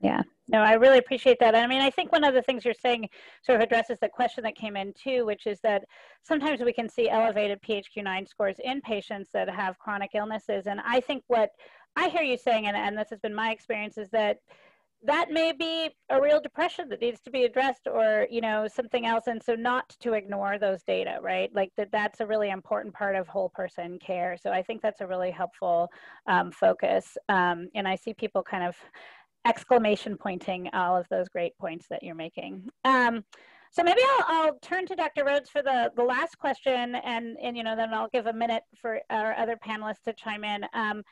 Yeah, no, I really appreciate that. I mean, I think one of the things you're saying sort of addresses the question that came in too, which is that sometimes we can see elevated PHQ-9 scores in patients that have chronic illnesses. And I think what I hear you saying, and, and this has been my experience, is that that may be a real depression that needs to be addressed or you know something else and so not to ignore those data right like that that's a really important part of whole person care so i think that's a really helpful um, focus um, and i see people kind of exclamation pointing all of those great points that you're making. Um, so maybe I'll, I'll, turn to Dr. Rhodes for the, the last question and, and, you know, then I'll give a minute for our other panelists to chime in. Um,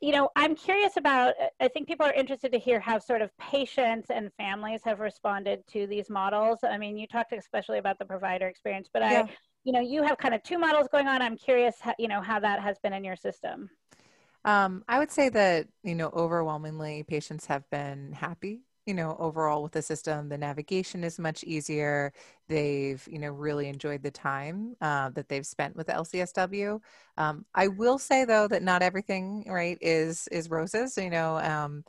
you know, I'm curious about, I think people are interested to hear how sort of patients and families have responded to these models. I mean, you talked especially about the provider experience, but yeah. I, you know, you have kind of two models going on. I'm curious, how, you know, how that has been in your system. Um, I would say that, you know, overwhelmingly patients have been happy you know overall with the system. The navigation is much easier. They've you know really enjoyed the time uh, that they've spent with lcsw um, i will say though that not everything right is is roses you know um,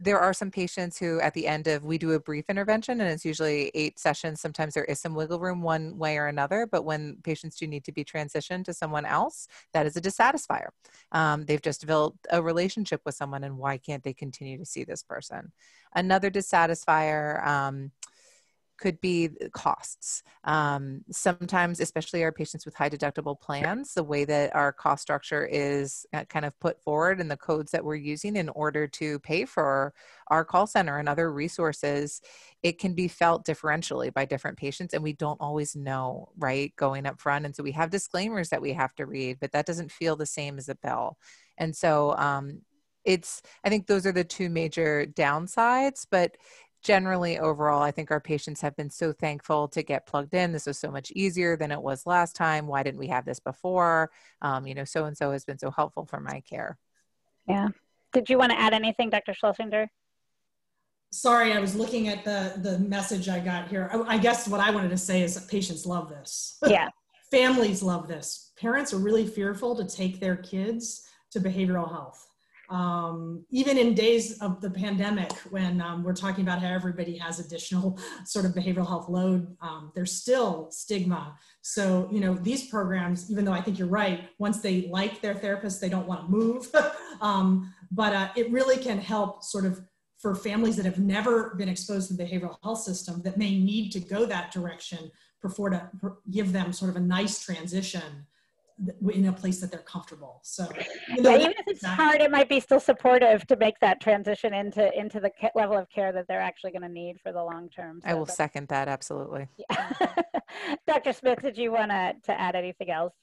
there are some patients who at the end of we do a brief intervention and it's usually eight sessions. Sometimes there is some wiggle room one way or another but when patients do need to be transitioned to someone else that is a dissatisfier. Um, they've just built a relationship with someone and why can't they continue to see this person? Another dissatisfier um, could be costs. Um, sometimes, especially our patients with high deductible plans, the way that our cost structure is uh, kind of put forward and the codes that we're using in order to pay for our call center and other resources, it can be felt differentially by different patients. And we don't always know, right, going up front. And so we have disclaimers that we have to read, but that doesn't feel the same as a bill. And so, um, it's i think those are the two major downsides but generally overall i think our patients have been so thankful to get plugged in. This was so much easier than it was last time. Why didn't we have this before? Um, you know so and so has been so helpful for my care. Yeah. Did you want to add anything dr schlesinger? Sorry i was looking at the the message i got here. I, I guess what i wanted to say is that patients love this. Yeah. Families love this. Parents are really fearful to take their kids to behavioral health um, even in days of the pandemic, when um, we're talking about how everybody has additional sort of behavioral health load, um, there's still stigma. So, you know, these programs, even though I think you're right, once they like their therapist, they don't want to move. Um, but uh, it really can help sort of for families that have never been exposed to the behavioral health system that may need to go that direction before to give them sort of a nice transition in a place that they're comfortable. So, you know, yeah, even if it's hard, it might be still supportive to make that transition into into the level of care that they're actually going to need for the long term. So I will second that absolutely. Yeah. Dr. Smith, did you want to to add anything else?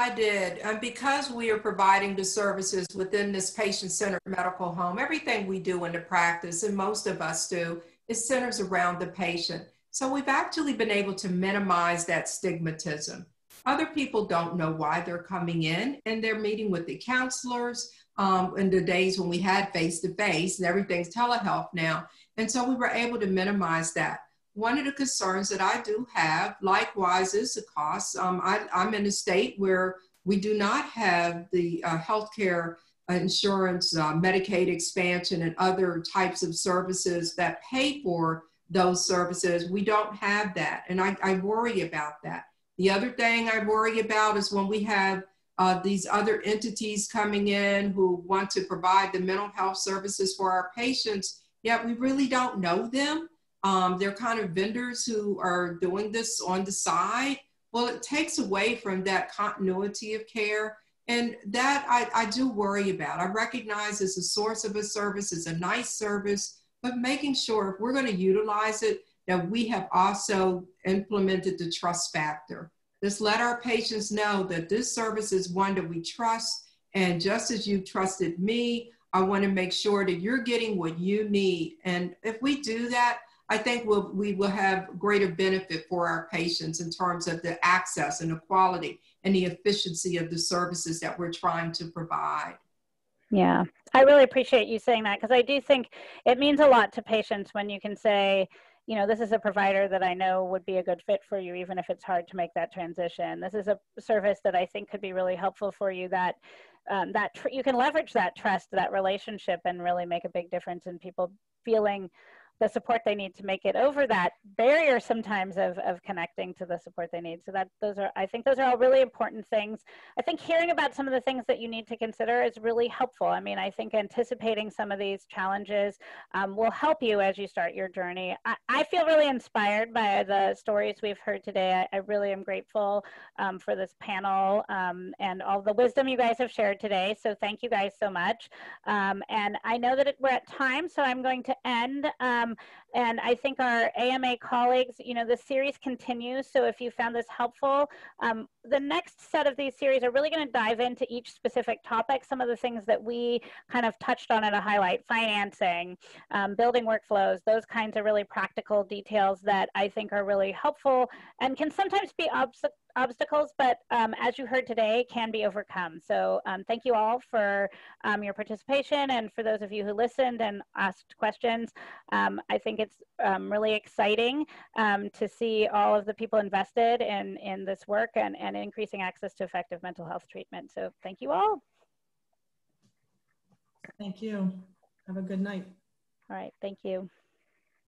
I did. And because we are providing the services within this patient centered medical home, everything we do in the practice, and most of us do, is centers around the patient. So we've actually been able to minimize that stigmatism. Other people don't know why they're coming in and they're meeting with the counselors um, in the days when we had face to face and everything's telehealth now. And so we were able to minimize that. One of the concerns that I do have, likewise, is the cost. Um, I, am in a state where we do not have the uh, healthcare insurance, uh, Medicaid expansion, and other types of services that pay for those services. We don't have that. And I, I worry about that. The other thing I worry about is when we have uh, these other entities coming in who want to provide the mental health services for our patients, yet we really don't know them. Um, they're kind of vendors who are doing this on the side. Well, it takes away from that continuity of care. And that I, I do worry about. I recognize it's a source of a service, it's a nice service, but making sure if we're going to utilize it, that we have also implemented the trust factor. Just let our patients know that this service is one that we trust. And just as you trusted me, I want to make sure that you're getting what you need. And if we do that, I think we'll, we will have greater benefit for our patients in terms of the access and the quality and the efficiency of the services that we're trying to provide. Yeah, I really appreciate you saying that because I do think it means a lot to patients when you can say, you know, this is a provider that I know would be a good fit for you, even if it's hard to make that transition. This is a service that I think could be really helpful for you that um, that you can leverage that trust, that relationship, and really make a big difference in people feeling the support they need to make it over that barrier sometimes of, of connecting to the support they need. So that those are, I think those are all really important things. I think hearing about some of the things that you need to consider is really helpful. I mean, I think anticipating some of these challenges um, will help you as you start your journey. I, I, feel really inspired by the stories we've heard today. I, I really am grateful um, for this panel um, and all the wisdom you guys have shared today. So thank you guys so much. Um, and I know that it, we're at time, so I'm going to end. Um, and I think our AMA colleagues, you know, the series continues. So if you found this helpful, um, the next set of these series are really going to dive into each specific topic. Some of the things that we kind of touched on at a highlight, financing, um, building workflows, those kinds of really practical details that I think are really helpful and can sometimes be obstacles obstacles, but um, as you heard today, can be overcome. So um, thank you all for um, your participation and for those of you who listened and asked questions. Um, I think it's um, really exciting um, to see all of the people invested in, in this work and, and increasing access to effective mental health treatment. So thank you all. Thank you. Have a good night. All right, thank you.